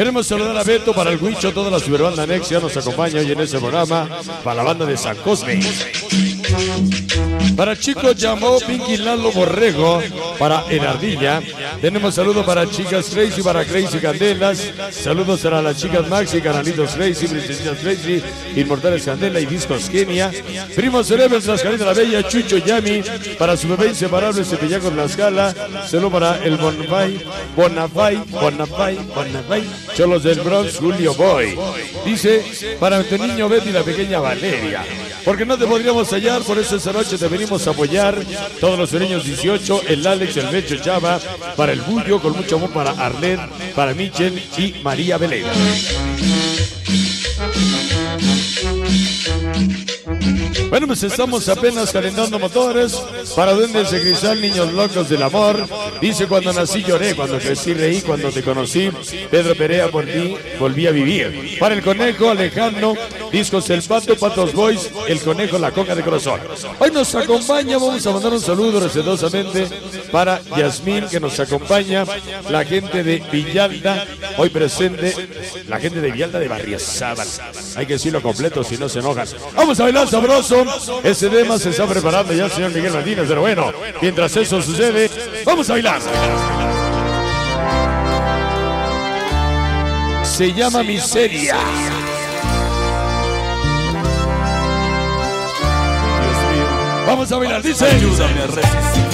Queremos saludar a Beto para el Huicho, toda la superbanda Nexia nos acompaña hoy en este programa para la banda de San Cosme. Para Chico llamó Pinky Lalo Borrego, para El Ardilla. Tenemos saludos para chicas Crazy, para Crazy Candelas. Saludos para las chicas Maxi, Canalitos Crazy, Princesitas Crazy, Inmortales Candela y Discos Kenia. Primos Cerebros, Las de la Bella, Chucho Yami. Para su bebé inseparable, Cepillaco Tlaxcala. Saludos para el Bonafay, Bonafay, Bonafay, Bonafay. Cholos del Bronx, Julio Boy. Dice, para tu niño Betty y la pequeña Valeria. Porque no te podríamos hallar, por eso esta noche te venimos a apoyar. Todos los sureños 18, el Alex, el Becho Chava, para el Bullo, con mucho amor para Arlet, para Michel y María Belén. Bueno, pues estamos apenas calentando motores para Duendes de Cristal, Niños Locos del Amor. Dice, cuando nací lloré, cuando crecí reí, cuando te conocí. Pedro Perea, por ti volví a vivir. Para el Conejo, Alejandro, Discos El Pato, Patos Boys, El Conejo, La Coca de Corazón. Hoy nos acompaña, vamos a mandar un saludo recetosamente para Yasmín, que nos acompaña, la gente de Villalda, hoy presente, la gente de Villalda de Barriazábal. Hay que decirlo completo, si no se enojan. Vamos a bailar sabroso. Ese tema se está preparando ya el señor Miguel Martínez, pero bueno, mientras eso sucede, vamos a bailar. Se llama Miseria. Vamos a bailar, dice. Ayúdame a resistir.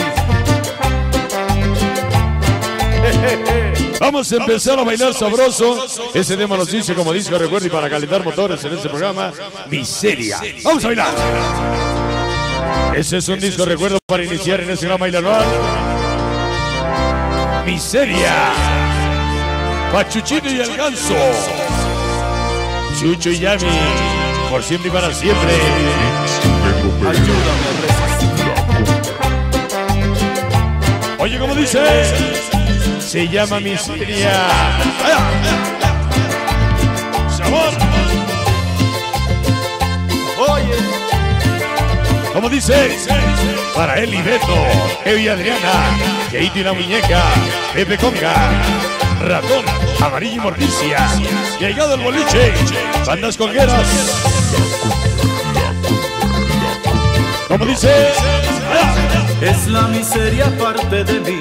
Vamos a empezar a bailar sabroso. Ese tema nos dice como disco recuerdo y para calentar motores en este programa, Miseria. Vamos a bailar. Ese es un disco recuerdo para iniciar en este gran baile anual. Miseria. Pachuchito y el ganso. Chucho y Yami. Por siempre y para siempre. Ayúdame. Oye, como dice, se llama miseria. ¡Sabor! Oye, Como dice, para él y Beto, Evi Adriana, Keito y la muñeca, Pepe Conga, Ratón, Amarillo y Morticia, llegado el boliche, bandas congueras. Como dice, es la miseria parte de mí.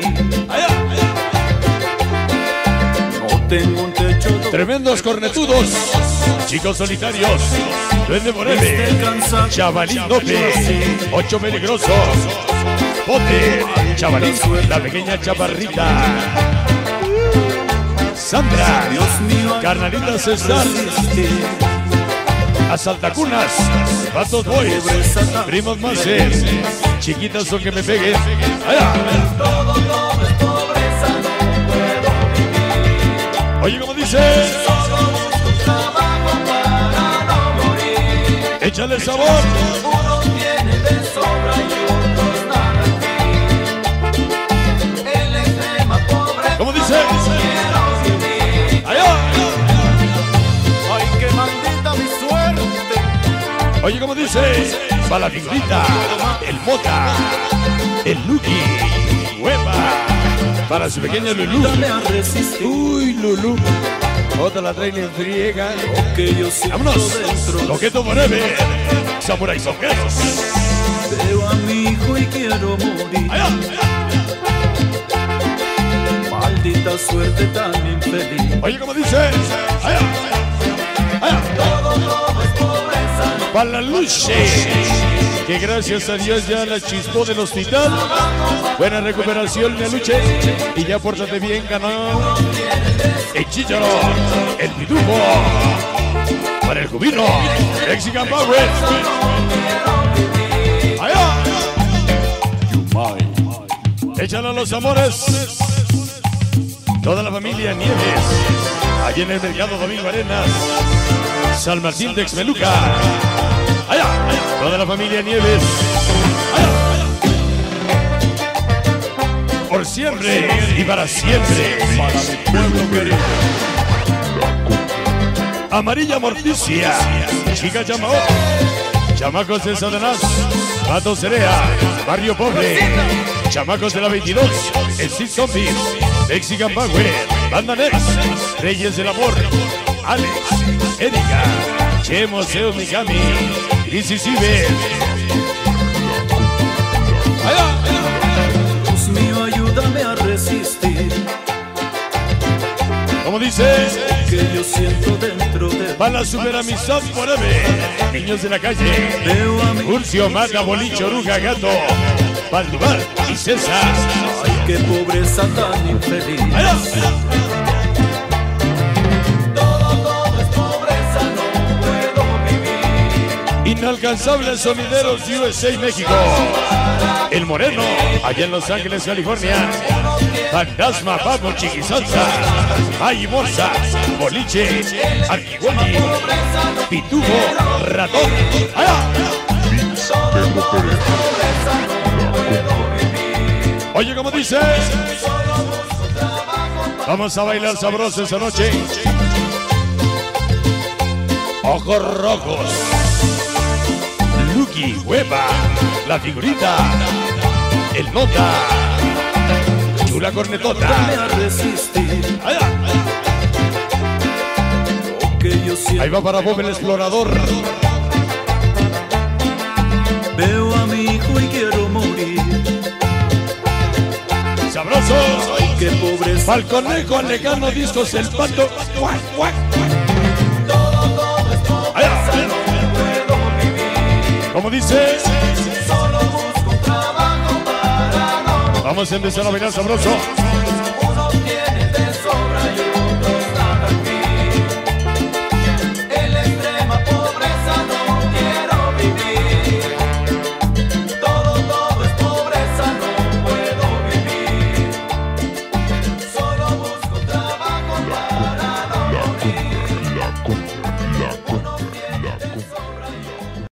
Tremendos cornetudos, chicos solitarios, Duende Morele, Chavalín Ocho Peligrosos, Pote, Chavalín, la pequeña chaparrita, Sandra, Carnalita César, Asaltacunas, Patos Boys, Primos Maces, Chiquitas son que me peguen. ¡Allá! Oye, como dice, échale sabor. Unos tienen de sobra y otros nada aquí. En la extrema pobreza ¿Cómo dice? Ay, qué maldita mi suerte. Oye, como dice, para la figurita, el Mota, el Lucky, Hueva, para su pequeña Lulú. Uy, Lulú. Otra la traen en friega. Vámonos. dentro. Coqueto Moreve, Samurai Songueros. Veo a mi hijo y quiero morir. Allá, Maldita suerte tan infeliz. Oye, como dice, allá, allá. Todo, todo es pobreza. Para la luche, que gracias a Dios ya la chispó del hospital. Buena recuperación, la luche. Y ya pórtate bien, ganó. El Chicharo, el Pitufo, para el Jubino, Mexican Power. Allá. Échale a los amores. Toda la familia Nieves. Allí en el mercado Domingo Arenas. San Martín de Exmeluca. Allá. Toda la familia Nieves. Allá. Por siempre y para siempre. para mi pueblo querido. Amarilla Morticia. Chica Chamao. Chamacos de Satanás, Pato Cerea, Barrio Pobre, Chamacos de la 22, Steve Zombies, Mexican Power, Banda Next, Reyes del Amor, Alex, Erika, Chemo Seo Mikami, Crisis Ciber. Dios mío, ayúdame a resistir. Como dice, Que yo siento dentro de para la forever. Niños de la calle, Veo a mi Urcio, Mata, Boliche, Oruga, Gato, Valdumar y César. Ay, qué pobreza tan infeliz. Inalcanzables sonideros USA México. El Moreno, allá en Los Ángeles, California. Fantasma, Papo, Chiquisalsa. May Morsa, Boliche, Arquigoni, Pitubo, Ratón. ¡Allá! Oye, como dice. Vamos a bailar sabroso esa noche. Ojos rojos. Lucky, hueva, la figurita, el nota, chula cornetota. Ahí va para Bob el explorador. Veo a mi hijo y quiero morir. Sabroso. Qué pobreza. Falconejo, Alejandro, discos, el pato. Guac, guac. Allá. Como dice. Vamos a empezar a bailar sabroso.